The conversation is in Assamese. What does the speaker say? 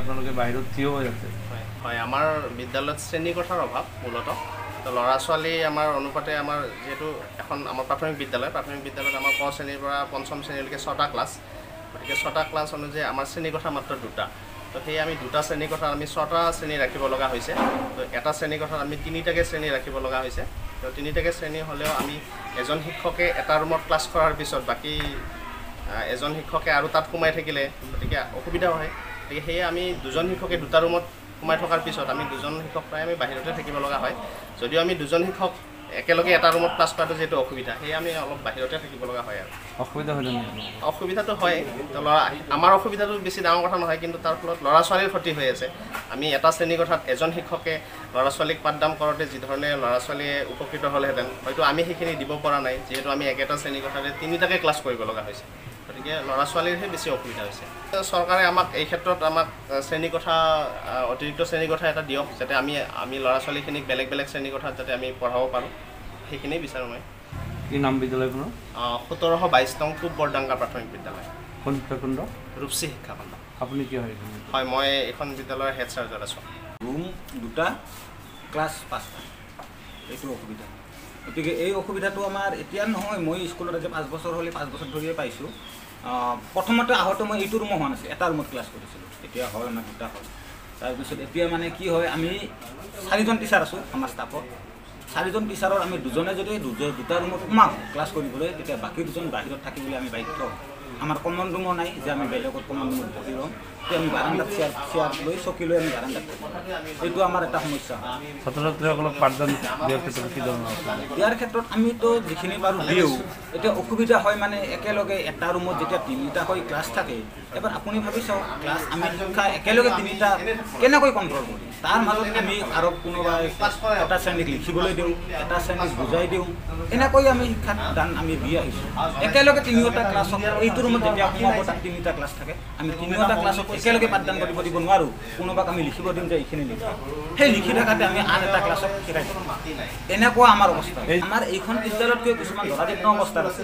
আপোনালোকে বাহিৰত থিয় হৈ আছে। হয় আমাৰ বিদ্যালয়ত শ্ৰেণীকোঠাৰ অভাৱ মূলতঃ। তো ল'ৰা ছোৱালী আমাৰ অনুপাতে আমাৰ যিহেতু এখন আমাৰ প্ৰাথমিক বিদ্যালয় প্ৰাথমিক বিদ্যালয়ত আমাৰ ক শ্ৰেণীৰ পৰা পঞ্চম শ্ৰেণীলৈকে ছটা ক্লাছ। গতিকে ছটা ক্লাছ অনুযায়ী আমাৰ শ্ৰেণীকোঠা মাত্ৰ দুটা। তো সেই আমি দুটা শ্ৰেণীকোঠাত আমি ছটা শ্ৰেণী ৰাখিব লগা হৈছে। তো এটা শ্ৰেণীকোঠাত আমি তিনিটাকে শ্ৰেণী ৰাখিব লগা হৈছে। তো তিনিটাকে শ্ৰেণী হ'লেও আমি এজন শিক্ষকে এটা ৰুমত ক্লাছ কৰাৰ পিছত বাকী এজন শিক্ষকে আৰু তাত সোমাই থাকিলে গতিকে অসুবিধা হয়। গতিকে সেয়ে আমি দুজন শিক্ষকে দুটা ৰুমত সোমাই থকাৰ পিছত আমি দুজন শিক্ষক প্ৰায় আমি বাহিৰতে থাকিব লগা হয়। যদিও আমি দুজন শিক্ষক একেলগে এটা ৰুমত ক্লাছ কৰাটো যিহেতু অসুবিধা সেয়ে আমি অলপ বাহিৰতে থাকিব লগা হয় আৰু। অসুবিধা হৈ অসুবিধাটো হয়। ল'ৰা আমাৰ অসুবিধাটো বেছি ডাঙৰ কথা নহয় কিন্তু তাৰ ফলত ল'ৰা ছোৱালীৰ ক্ষতি হৈ আছে। আমি এটা শ্ৰেণীকোঠাত এজন শিক্ষকে ল'ৰা ছোৱালীক পাঠদান কৰোঁতে যিধৰণে ল'ৰা ছোৱালীয়ে উপকৃত হ'লেহেঁতেন হয়তো আমি সেইখিনি দিব পৰা নাই যিহেতু আমি একেটা শ্ৰেণীকোঠাতে তিনিটাকে ক্লাছ কৰিব লগা হৈছে। গতিকে ল'ৰা ছোৱালীৰহে বেছি অসুবিধা হৈছে। চৰকাৰে আমাক এই ক্ষেত্ৰত আমাক শ্ৰেণীকোঠা আহ, অতিৰিক্ত শ্ৰেণীকোঠা এটা দিয়ক যাতে আমি আমি ল'ৰা ছোৱালীখিনিক বেলেগ বেলেগ শ্ৰেণীকোঠাত যাতে আমি পঢ়াব পাৰোঁ। সেইখিনিয়ে বিচাৰোঁ মই। কি নাম বিদ্যালয়খনৰ সোতৰশ বাইছ নং পূব বৰডাংগা প্ৰাথমিক বিদ্যালয়। কোন শিক্ষাখণ্ড ৰূপসী শিক্ষাখণ্ড আপুনি কি হয় হয় মই এইখন বিদ্যালয়ৰ হেড চাৰ্জত আছোঁ। ৰুম দুটা ক্লাছ পাঁচটা। এইটো অসুবিধা গতিকে এই অসুবিধাটো আমাৰ এতিয়া নহয় মই স্কুলত আজি পাঁচ বছৰ হ'লে পাঁচ বছৰ ধৰিয়ে পাইছোঁ। প্ৰথমতে আহোঁতে মই এইটো ৰুমত হোৱা নাছিল এটা ৰুমত ক্লাছ কৰিছিলোঁ। এতিয়া হ'ল আমাৰ দুটা হ'ল তাৰপিছত এতিয়া মানে কি হয় আমি চাৰিজন টিচাৰ আছোঁ আমাৰ ষ্টাফত চাৰিজন টিচাৰৰ আমি দুজনে যদি দুটা ৰুমত সোমাওঁ ক্লাছ কৰিবলৈ তেতিয়া বাকী দুজন বাহিৰত থাকিবলৈ আমি বাধ্য হওঁ। আমাৰ কমন ৰুমো নাই যে আমি বেলেগত কমন ৰুমত ল'ম তেতিয়া আমি বাৰান্দাত চেয়াৰ চেয়াৰ লৈ চকী লৈ আমি বাৰান্দাত এইটো আমাৰ এটা সমস্যা। হয় ছাত্ৰ ছাত্ৰীসকলক পাঠদান দিয়াৰ ক্ষেত্ৰত কি ধৰণৰ অসুবিধা ইয়াৰ ক্ষেত্ৰত আমিতো যিখিনি পাৰোঁ দিওঁ। এতিয়া অসুবিধা হয় মানে একেলগে এটা ৰুমত যেতিয়া তিনিটা হৈ ক্লাছ থাকে এবাৰ আপুনি ভাবি চাওক ক্লাছ আমি শিক্ষা একেলগে তিনিটা কেনেকৈ কণ্ট্ৰল কৰিম? তাৰ মাজত আমি আৰু কোনোবাই এটা শ্ৰেণীক লিখিবলৈ দিওঁ এটা শ্ৰেণীক বুজাই দিওঁ। এনেকৈ আমি শিক্ষাত দান আমি দি আহিছোঁ। একেলগে তিনিওটা ক্লাছত এইটো ৰুমত যেতিয়া সোমাব তাত তিনিটা ক্লাছ থাকে আমি তিনিওটা ক্লাছত একেলগে পাঠদান কৰিব দিব নোৱাৰোঁ। কোনোবাক আমি লিখিব দিম যে এইখিনি লিখা। সেই লিখি থকাতে আমি আন এটা ক্লাছত শিকাই এনেকুৱা আমাৰ অৱস্থা। আমাৰ এইখন বিদ্যালয়তকৈ কিছুমান ধৰাযত্ন অৱস্থাত আছে।